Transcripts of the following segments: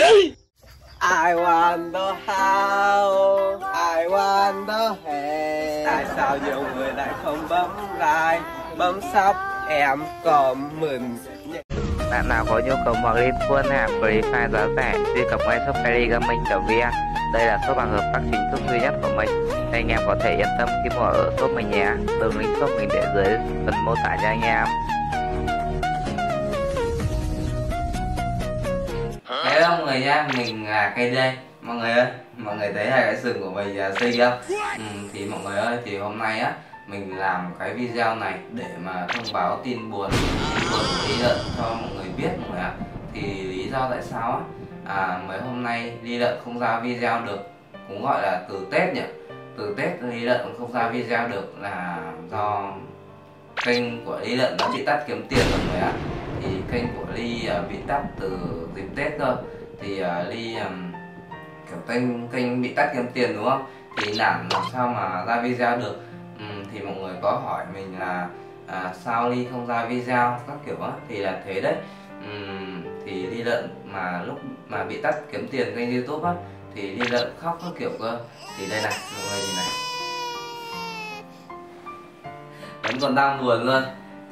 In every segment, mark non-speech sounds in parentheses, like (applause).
I wonder how, I wonder hey Tại sao nhiều người lại không bấm like, bấm sub em comment Bạn nào có nhu cầu mở game full hàm free fire giá rẻ, truy cập ngay shop vn Đây là shop hàng hợp tác chính thức duy nhất của mình. Anh em có thể yên tâm khi mua ở shop mình nhé. Đường link shop mình để dưới phần mô tả cho anh em. Hello mọi người nha, mình là cây đây mọi người ơi, mọi người thấy hai cái sừng của mình à, xây không? Ừ, thì mọi người ơi, thì hôm nay á mình làm cái video này để mà thông báo tin buồn tin buồn của Lý Lợn cho mọi người biết mọi người ạ. Thì lý do tại sao á à, mấy hôm nay Lý Lợn không ra video được cũng gọi là từ Tết nhỉ? Từ Tết Lý Lợn không ra video được là do kênh của Lý Lợn nó bị tắt kiếm tiền rồi mọi người ạ. Thì kênh của Ly à, bị tắt từ dịp Tết cơ thì uh, Ly um, kiểu kênh kênh bị tắt kiếm tiền đúng không? Thì làm làm sao mà ra video được. Um, thì mọi người có hỏi mình là uh, sao ly không ra video các kiểu á thì là thế đấy. Um, thì ly lợn mà lúc mà bị tắt kiếm tiền kênh youtube á thì ly lợn khóc các kiểu cơ. Thì đây này mọi người nhìn này. Vẫn còn đang buồn luôn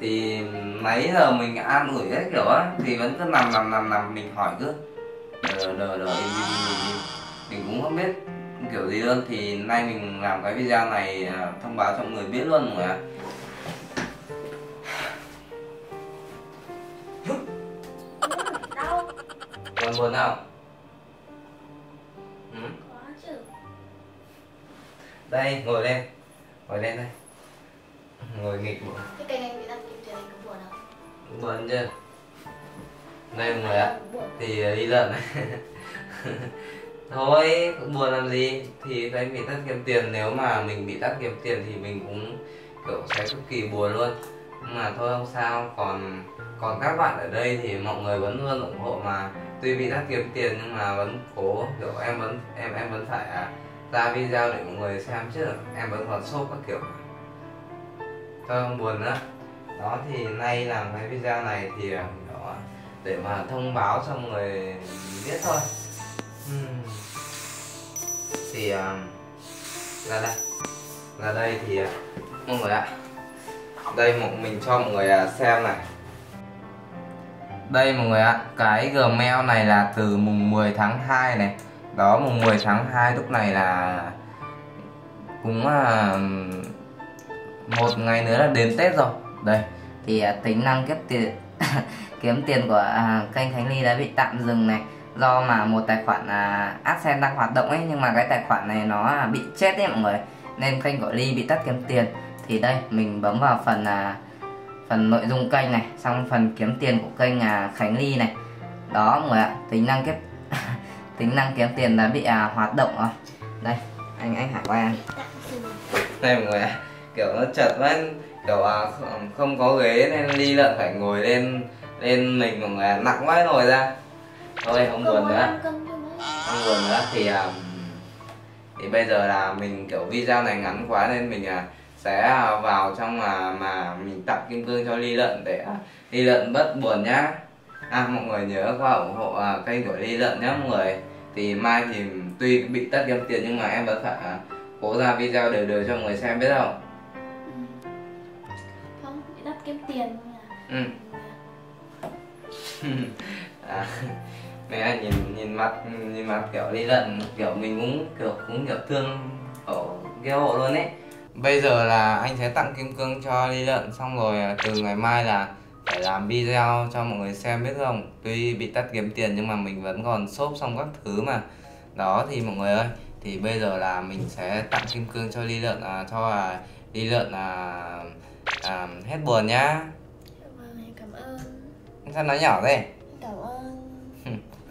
thì mấy giờ mình ăn ủi hết kiểu á thì vẫn cứ nằm nằm nằm nằm mình hỏi cứ đờ đờ im mình cũng không biết kiểu gì luôn thì nay mình làm cái video này à, thông báo cho mọi người biết luôn mọi người ạ. Còn buồn không? Ừ? chứ đây ngồi lên. Ngồi lên đây. Ngồi nghịch buồn cái cây anh bị đăng kịp tiền anh có buồn không? Buồn chưa này mọi người ạ. Thì ờ, đi lần. (laughs) Thôi buồn làm gì. Thì thấy bị tắt kiếm tiền nếu mà mình bị tắt kiếm tiền thì mình cũng kiểu sẽ cực kỳ buồn luôn. Nhưng mà thôi không sao. Còn còn các bạn ở đây thì mọi người vẫn luôn ủng hộ mà. Tuy bị tắt kiếm tiền nhưng mà vẫn cố kiểu em vẫn em em vẫn phải à, ra video để mọi người xem chứ. Em vẫn còn sốt các kiểu. Thôi không buồn nữa. Đó thì nay làm cái video này thì à, để mà thông báo cho mọi người biết thôi. Uhm. thì uh, là đây. Là đây thì uh, mọi người ạ. Đây một mình cho mọi người uh, xem này. Đây mọi người ạ cái gmail này là từ mùng 10 tháng 2 này. Đó mùng 10 tháng 2 lúc này là cũng là một ngày nữa là đến Tết rồi. Đây thì uh, tính năng kết tiền. (laughs) kiếm tiền của à, kênh Khánh Ly đã bị tạm dừng này. Do mà một tài khoản à, AdSense đang hoạt động ấy nhưng mà cái tài khoản này nó à, bị chết đấy mọi người. Nên kênh của Ly bị tắt kiếm tiền. Thì đây mình bấm vào phần à, phần nội dung kênh này xong phần kiếm tiền của kênh à, Khánh Ly này. Đó mọi người ạ tính năng kiếm (laughs) tính năng kiếm tiền đã bị à, hoạt động rồi. Đây anh anh Hải quay đây mọi người ạ kiểu nó chật quá kiểu à, không, không có ghế nên Ly lợn phải ngồi lên lên mình người ạ. nặng quá ngồi ra. Thôi không buồn nữa. không buồn nữa thì um, thì bây giờ là mình kiểu video này ngắn quá nên mình à, sẽ à, vào trong mà mà mình tặng kim cương cho ly lợn để à, ly lợn bớt buồn nhá. À mọi người nhớ qua ủng hộ à, kênh của ly lợn nhé mọi người. Thì mai thì tuy bị tắt kiếm tiền nhưng mà em vẫn phải à, cố ra video đều đều cho mọi người xem biết không? Ừ. không bị đắt kiếm tiền. Ừ à, mẹ nhìn nhìn mặt nhìn mặt kiểu đi lận kiểu mình cũng kiểu cũng kiểu thương ở ghê hộ luôn ấy. Bây giờ là anh sẽ tặng kim cương cho đi lợn xong rồi à, từ ngày mai là phải làm video cho mọi người xem biết không? Tuy bị tắt kiếm tiền nhưng mà mình vẫn còn xốp xong các thứ mà. Đó thì mọi người ơi thì bây giờ là mình sẽ tặng kim cương cho ly lợn à, cho à, ly lợn à, à, hết buồn nhá sao nói nhỏ thế. Cảm ơn.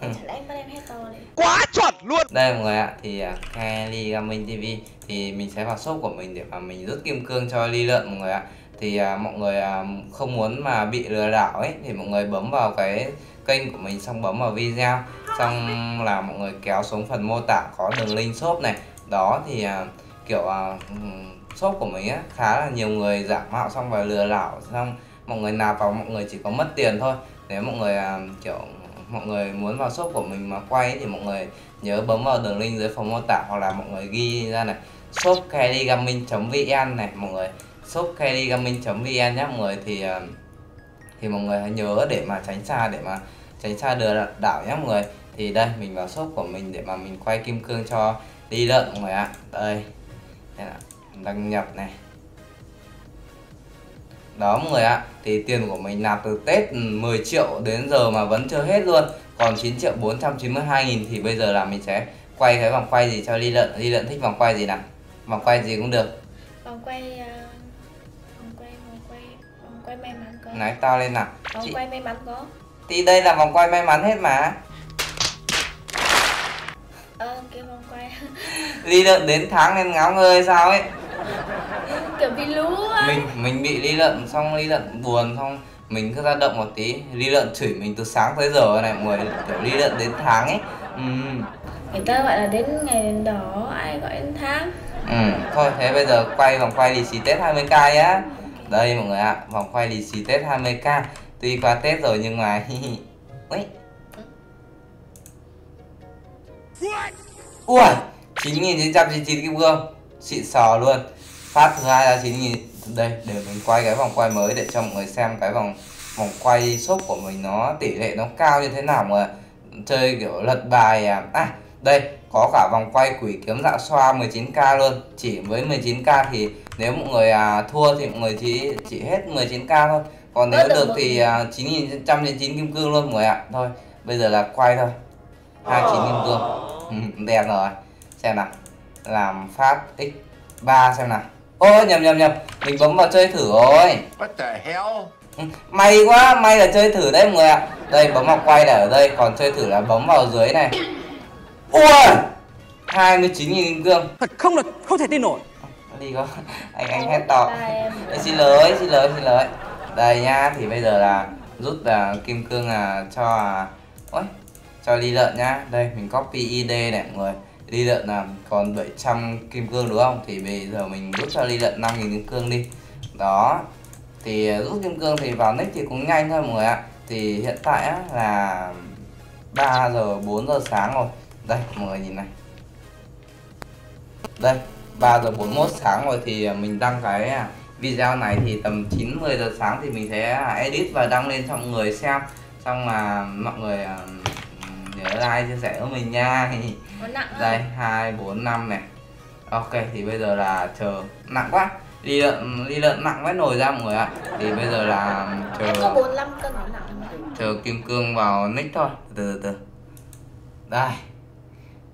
Lẽ anh bắt em hết to đấy Quá chuẩn luôn. Đây mọi người ạ thì uh, Kelly Gaming TV thì mình sẽ vào shop của mình để mà mình rút kim cương cho ly lợn mọi người ạ. Thì uh, mọi người uh, không muốn mà bị lừa đảo ấy thì mọi người bấm vào cái kênh của mình xong bấm vào video. Xong là mọi người kéo xuống phần mô tả có đường link shop này. Đó thì uh, kiểu uh, shop của mình á khá là nhiều người giả mạo xong và lừa đảo xong. Mọi người nạp vào mọi người chỉ có mất tiền thôi nếu mọi người uh, kiểu mọi người muốn vào shop của mình mà quay thì mọi người nhớ bấm vào đường link dưới phần mô tả hoặc là mọi người ghi ra này. shop vn này mọi người. shop vn nhé mọi người. Thì à, thì mọi người hãy nhớ để mà tránh xa để mà tránh xa lừa đảo nhé mọi người. Thì đây mình vào shop của mình để mà mình quay kim cương cho đi lợn mọi người ạ. Đây. Đây là đăng nhập này đó mọi người ạ thì tiền của mình nạp từ Tết 10 triệu đến giờ mà vẫn chưa hết luôn. Còn 9 triệu 492 nghìn thì bây giờ là mình sẽ quay cái vòng quay gì cho ly lợn ly lợn thích vòng quay gì nào? Vòng quay gì cũng được. Vòng quay uh, vòng quay vòng quay vòng quay may mắn có. Nói to lên nào. Vòng Chị... quay may mắn có. Thì đây là vòng quay may mắn hết mà. Ờ cái vòng quay. Ly lợn đến tháng nên ngáo ngơi sao ấy (laughs) kiểu bị lú ấy. mình mình bị ly lợn xong ly lợn buồn xong mình cứ ra động một tí. Ly lợn chửi mình từ sáng tới giờ này mọi người kiểu ly lợn đến tháng ấy. Ừ. người ta gọi là đến ngày đến đó ai gọi đến tháng. Ừ thôi thế bây giờ quay vòng quay lì xì tết 20k nhá. Đây mọi người ạ vòng quay lì xì tết 20k tuy qua tết rồi nhưng mà (laughs) Ui. Ui 9999 kim cương Xịn sò luôn Phát thứ hai là 9000 Đây để mình quay cái vòng quay mới để cho mọi người xem cái vòng vòng quay shop của mình nó tỷ lệ nó cao như thế nào mà chơi kiểu lật bài à, à đây có cả vòng quay quỷ kiếm dạ xoa 19k luôn. Chỉ với 19k thì nếu mọi người à, thua thì mọi người chỉ chỉ hết 19k thôi. Còn nếu được thì à, 9.109 kim cương luôn mọi người ạ. Thôi bây giờ là quay thôi. 29 kim cương. Ừ, đẹp rồi. Xem nào. Làm phát x 3 xem nào ôi nhầm nhầm nhầm. Mình bấm vào chơi thử rồi. What the hell? Ừ, may quá may là chơi thử đấy mọi người ạ. Đây bấm vào quay là ở đây còn chơi thử là bấm vào dưới này. Ui! 29 nghìn kim cương. Thật không là không thể tin nổi. Đi có. Anh anh hét to. Ê, xin lỗi xin lỗi xin lỗi. Đây nhá thì bây giờ là rút là kim cương là cho à, ôi cho ly lợn nhá. Đây mình copy id này mọi người ly lợn là còn 700 kim cương đúng không? Thì bây giờ mình rút cho ly lợn 5.000 kim cương đi. Đó. Thì ờ, rút kim cương thì vào nick thì cũng nhanh thôi mọi người ạ. Thì hiện tại á, là 3 giờ 4 giờ sáng rồi. Đây mọi người nhìn này. Đây 3 giờ 41 sáng rồi thì ờ, mình đăng cái à, video này thì tầm 9 10 giờ sáng thì mình sẽ à, edit và đăng lên cho mọi người xem. Xong mà mọi người ờ, nhớ like chia sẻ với mình nha. (laughs) đây hai bốn năm này. Ok thì bây giờ là chờ. Nặng quá. Đi lợn đi lợn nặng quá nổi ra mọi người ạ. Thì bây giờ là chờ. Chờ kim cương vào nick thôi. Từ từ từ. Đây.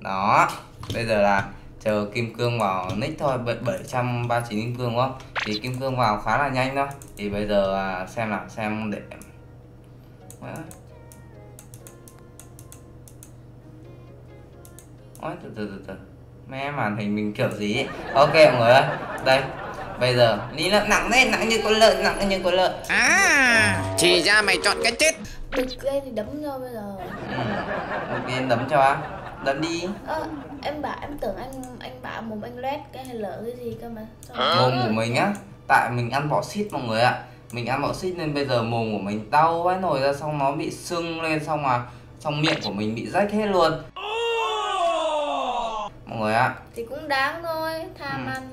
Đó. Bây giờ là chờ kim cương vào nick thôi. 739 kim cương đúng không? Thì kim cương vào khá là nhanh thôi. Thì bây giờ à, xem nào xem để Ôi, từ từ từ từ. Mẹ màn hình mình kiểu gì ấy. ok mọi người ơi. Đây bây giờ. Lý lợn nặng đấy nặng như con lợn nặng như con lợn. À chỉ ra mày chọn cái chết. Được lên thì đấm cho bây giờ. Ừ. ok đấm cho á. Đấm đi. Ờ, em bảo em tưởng anh anh bảo mồm anh loét cái hay lỡ cái gì cơ mà. Mồm của mình á tại mình ăn bọ xít mọi người ạ. Mình ăn bọ xít nên bây giờ mồm của mình đau quá nổi ra xong nó bị sưng lên xong mà xong miệng của mình bị rách hết luôn mọi người ạ. Thì cũng đáng thôi tham ừ. ăn.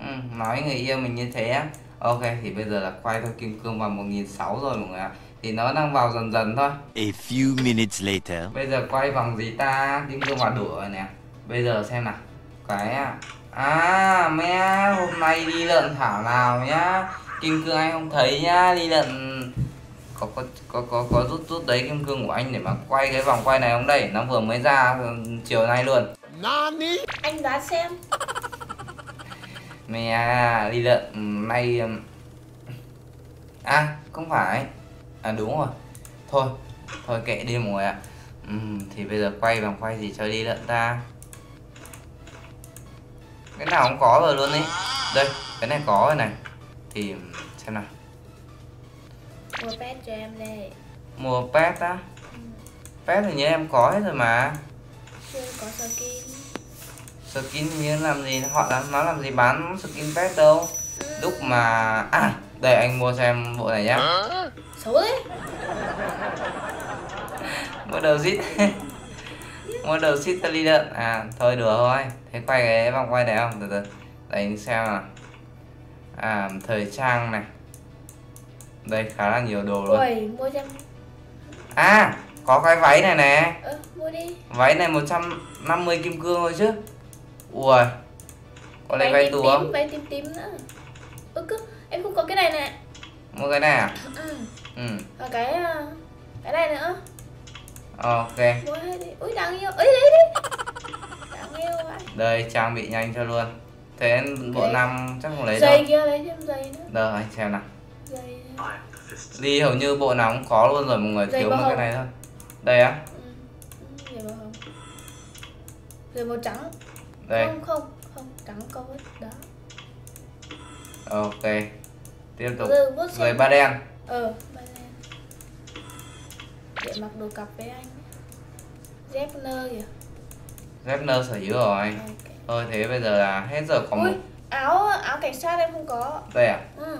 Ừ, nói người yêu mình như thế ok thì bây giờ là quay theo kim cương vào 1006 rồi mọi người ạ. Thì nó đang vào dần dần thôi. A few minutes later. Bây giờ quay vòng gì ta? Kim cương vào đủ rồi nè. Bây giờ xem nào. Cái à à mẹ hôm nay đi lợn thảo nào nhá? Kim cương anh không thấy nhá đi lợn. Có có có có, có rút rút đấy kim cương của anh để mà quay cái vòng quay này không đây? Nó vừa mới ra chiều nay luôn Nani? anh đoán xem. Mẹ đi lợn nay à không phải. À đúng rồi. Thôi thôi kệ đi mọi người ạ. Ừ, thì bây giờ quay vòng quay gì cho đi lợn ta? Cái nào cũng có rồi luôn đi. Đây cái này có rồi này. Thì xem nào. Mua pet cho em đây. Mua pet á? Ừ. pet thì như em có hết rồi mà chưa có skin skin như làm gì? Họ làm nó làm gì bán skin pet đâu. Ừ. lúc mà à đây anh mua xem bộ này nhá. Xấu đấy (laughs) mua đồ zit. (laughs) Mua đồ zit tali đợn à thôi đùa thôi. Thế quay cái vòng quay này không? Từ từ. Đánh xem nào. À thời trang này. Đây khá là nhiều đồ luôn. Ui, mua cho à có cái váy này nè. Ơ, mua đi. Váy này 150 kim cương thôi chứ. Ui có lấy váy tím tù tím, không? váy tím tím nữa. Ơ cứ, em không có cái này nè. Mua cái này à? Ừ, ừ. Và cái ờ, cái này nữa. Ok. Mua hết đi. Ui đáng yêu. Ấy đấy đi đáng yêu vậy đây trang bị nhanh cho luôn. Thế bộ năm chắc không lấy đâu. dây kia lấy thêm dây nữa. Đâu anh xem nào. Dây đi hầu như bộ nào cũng có luôn rồi mọi người Dây thiếu mỗi cái này thôi đây á. Ừ. ừ, dây màu hồng dây màu trắng. Đây. Không không không trắng có vết đó. Ok. Tiếp tục. Xem ba đen. Ờ ba đen. Để mặc đồ cặp với anh dép nơ kìa. Dép nơ sở hữu rồi. Ok. Thôi thế bây giờ là hết giờ còn ui một. áo áo cảnh sát em không có. Đây à? Ừ.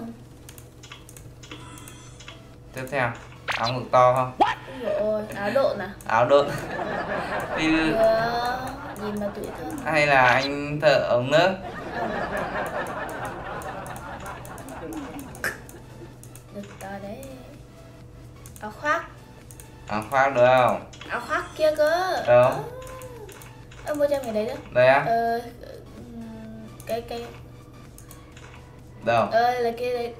Tiếp theo. Áo ngực to không? Dồi ôi, áo độn à? Áo độn. Đi. Nhìn mà tuổi thân hay là anh thợ ống nước? Được to đấy. Áo khoác. Áo khoác được không? Áo khoác kia cơ. Đâu? ơ. Mua cho mày đấy đó đây á. Ờ cái cái. Đâu? Ờ là kia đấy.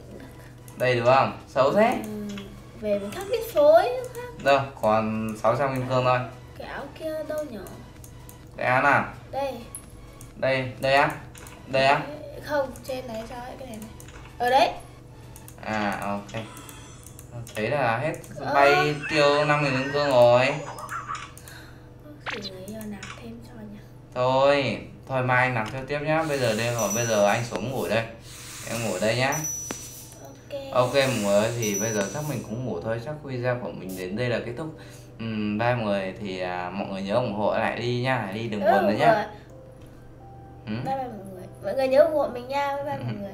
Đây đúng không? Xấu thế. Ừm, về mình khác biết phối đâu còn 600 kim cương thôi. Cái áo kia đâu nhỏ cái áo nào đây. Đây đây á. Đây á. Không trên này sao cái này này. Ở đấy. À ok. Thế là hết Ờ. bay tiêu 50 kim cương rồi. Nhỉ? Thôi thôi mai anh nạp cho tiếp nhá. Bây giờ đêm rồi bây giờ anh xuống ngủ đây. Em ngủ đây nhá ok mọi người thì bây giờ chắc mình cũng ngủ thôi. Chắc video của mình đến đây là kết thúc. Ừm, bye mọi người. Thì à, mọi người nhớ ủng hộ lại đi nhá đi đừng buồn nữa nhá. ừ? bye bye mọi người. Mọi người nhớ ủng hộ mình nha. Bye bye mọi người